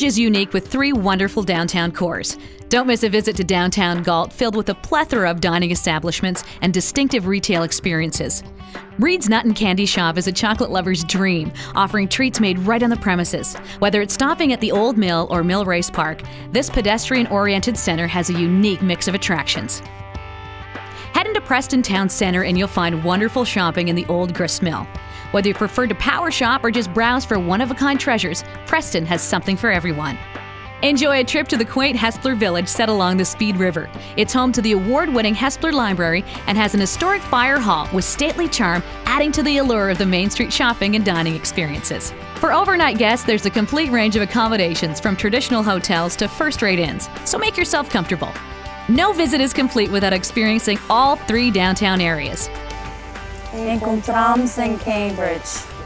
Is unique with three wonderful downtown cores. Don't miss a visit to downtown Galt, filled with a plethora of dining establishments and distinctive retail experiences. Reed's Nut and Candy Shop is a chocolate lover's dream, offering treats made right on the premises. Whether it's stopping at the Old Mill or Mill Race Park, this pedestrian oriented center has a unique mix of attractions. Head into Preston Towne Centre and you'll find wonderful shopping in the Old Grist Mill. Whether you prefer to power shop or just browse for one of a kind treasures, Preston has something for everyone. Enjoy a trip to the quaint Hespeler Village set along the Speed River. It's home to the award winning Hespeler Library and has an historic fire hall with stately charm, adding to the allure of the Main Street shopping and dining experiences. For overnight guests, there's a complete range of accommodations from traditional hotels to first rate inns, so make yourself comfortable. No visit is complete without experiencing all three downtown areas. Encontramos em Cambridge.